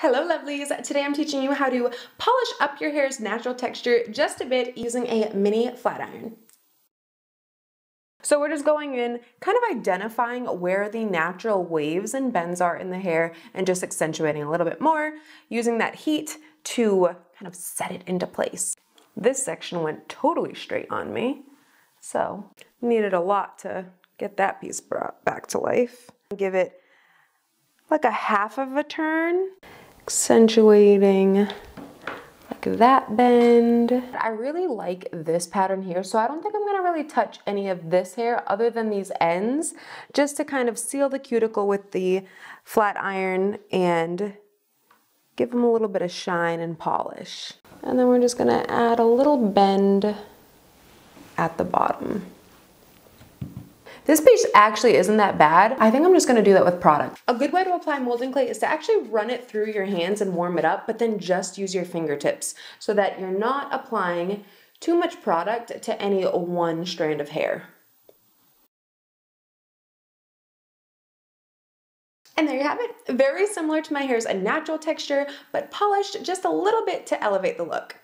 Hello lovelies! Today I'm teaching you how to polish up your hair's natural texture just a bit using a mini flat iron. So we're just going in, kind of identifying where the natural waves and bends are in the hair and just accentuating a little bit more, using that heat to kind of set it into place. This section went totally straight on me, so needed a lot to get that piece brought back to life. Give it like a half of a turn accentuating like that bend. I really like this pattern here, so I don't think I'm gonna really touch any of this hair other than these ends, just to kind of seal the cuticle with the flat iron and give them a little bit of shine and polish. And then we're just gonna add a little bend at the bottom. This piece actually isn't that bad. I think I'm just gonna do that with product. A good way to apply molding clay is to actually run it through your hands and warm it up, but then just use your fingertips so that you're not applying too much product to any one strand of hair. And there you have it. Very similar to my hair's a natural texture, but polished just a little bit to elevate the look.